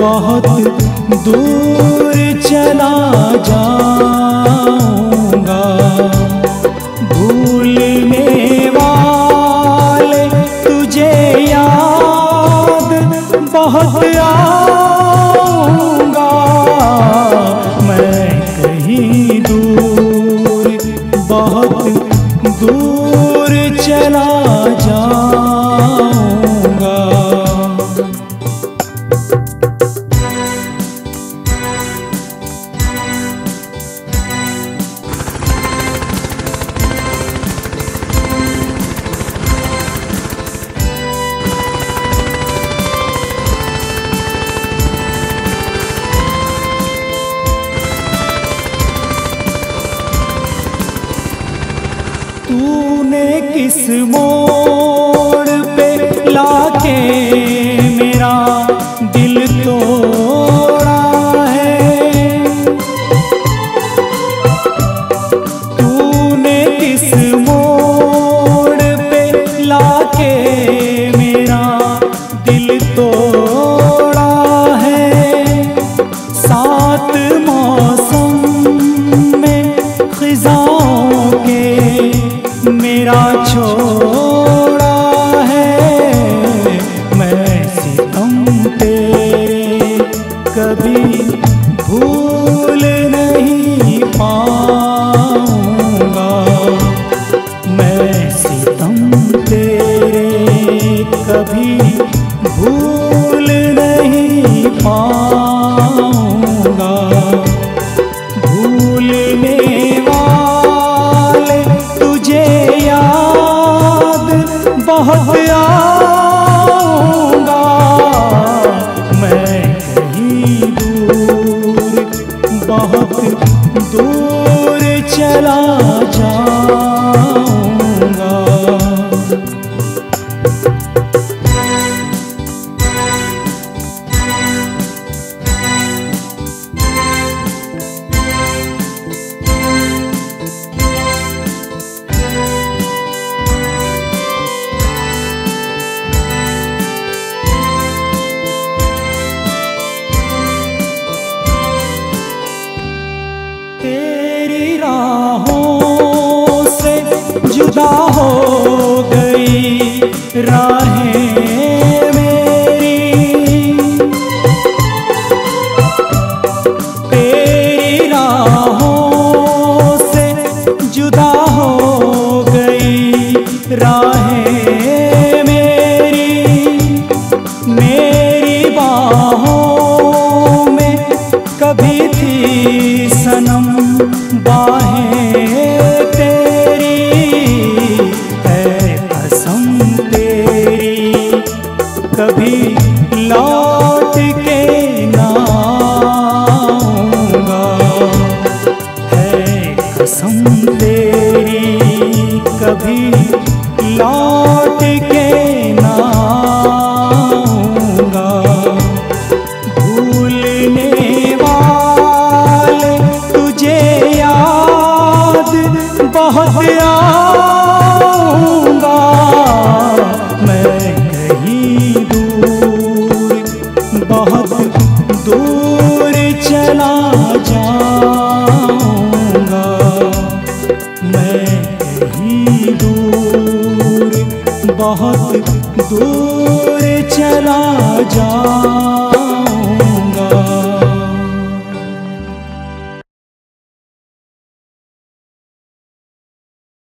बहुत दूर चला जाऊँगा। जाऊँगा भूलने वाले तुझे याद बहुत आऊँगा। मैं कहीं दूर बहुत दूर चला जाऊँगा किस मोड़ पे लाके मेरा कभी भूल नहीं पाऊँगा। मैं सितम तेरे कभी भूल नहीं पाऊँगा। राहें मेरी मेरी बाहों में कभी थी सनम, बाहें तेरी, है कसम तेरी, कभी लौट के कभी लौट के ना भूलने वाले तुझे याद बहुत आऊँगा बहुत दूर चला जाऊँगा